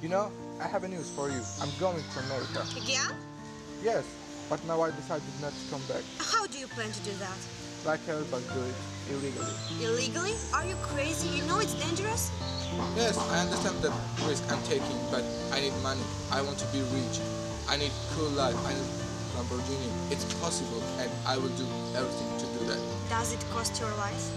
You know, I have a news for you. I'm going to America. Again? Yes, but now I decided not to come back. How do you plan to do that? Like everybody do it, illegally. Illegally? Are you crazy? You know it's dangerous? Yes, I understand the risk I'm taking, but I need money. I want to be rich. I need cool life. I need Lamborghini. It's possible, and I will do everything to do that. Does it cost your life?